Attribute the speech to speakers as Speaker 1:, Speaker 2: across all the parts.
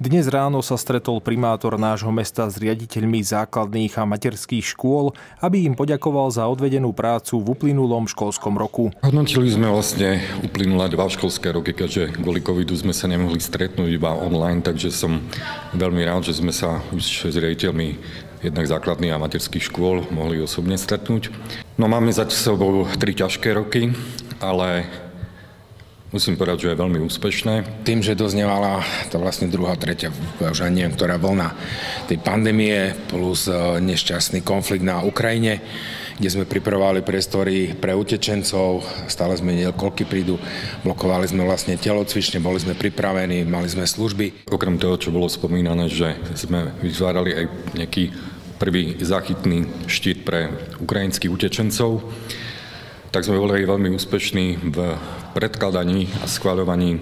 Speaker 1: Dnes ráno sa stretol primátor nášho mesta s riaditeľmi základných a materských škôl, aby im poďakoval za odvedenú prácu v uplynulom školskom roku.
Speaker 2: Hodnotili sme vlastne uplynulé dva školské roky, keďže kvôli covidu sme sa nemohli stretnúť iba online, takže som veľmi rád, že sme sa už s riaditeľmi jednak základných a materských škôl mohli osobne stretnúť. No máme za sebou tri ťažké roky, ale Musím povedať, že je veľmi úspešné.
Speaker 3: Tým, že doznevala to vlastne druhá, tretia, už ani neviem, ktorá vlna tej pandémie plus e, nešťastný konflikt na Ukrajine, kde sme pripravovali priestory pre utečencov, stále sme nedel, koľky prídu, blokovali sme vlastne telocvične, boli sme pripravení, mali sme služby.
Speaker 2: Okrem toho, čo bolo spomínané, že sme vytvárali aj nejaký prvý záchytný štít pre ukrajinských utečencov, tak sme boli veľmi úspešní v predkladaní a schváľovaní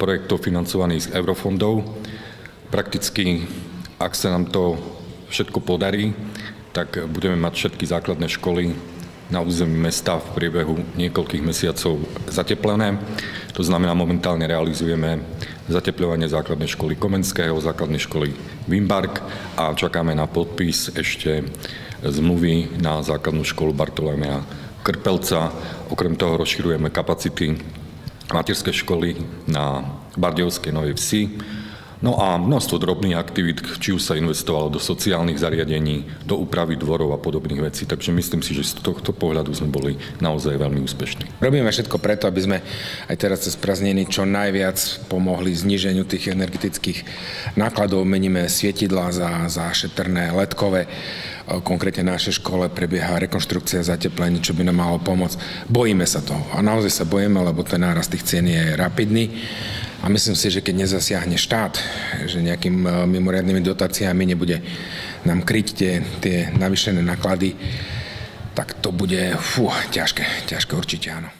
Speaker 2: projektov financovaných z eurofondov. Prakticky, ak sa nám to všetko podarí, tak budeme mať všetky základné školy na území mesta v priebehu niekoľkých mesiacov zateplené. To znamená, momentálne realizujeme zateplovanie základnej školy Komenského, základnej školy Wimbark a čakáme na podpis ešte zmluvy na základnú školu Bartolomea Krpelca. Okrem toho rozširujeme kapacity materskej školy na Bardejovskej Novej Vsi. No a množstvo drobných aktivít, či už sa investovalo do sociálnych zariadení, do úpravy dvorov a podobných vecí. Takže myslím si, že z tohto pohľadu sme boli naozaj veľmi úspešní.
Speaker 3: Robíme všetko preto, aby sme aj teraz cez prázdniny čo najviac pomohli zniženiu tých energetických nákladov. Meníme svietidla za, za šetrné letkové konkrétne na našej škole prebieha rekonštrukcia zateplení, čo by nám malo pomôcť. Bojíme sa toho a naozaj sa bojíme, lebo ten náraz tých cien je rapidný a myslím si, že keď nezasiahne štát, že nejakým e, mimoriadnými dotáciami nebude nám kryť tie, tie navýšené náklady, tak to bude fú, ťažké, ťažké určite áno.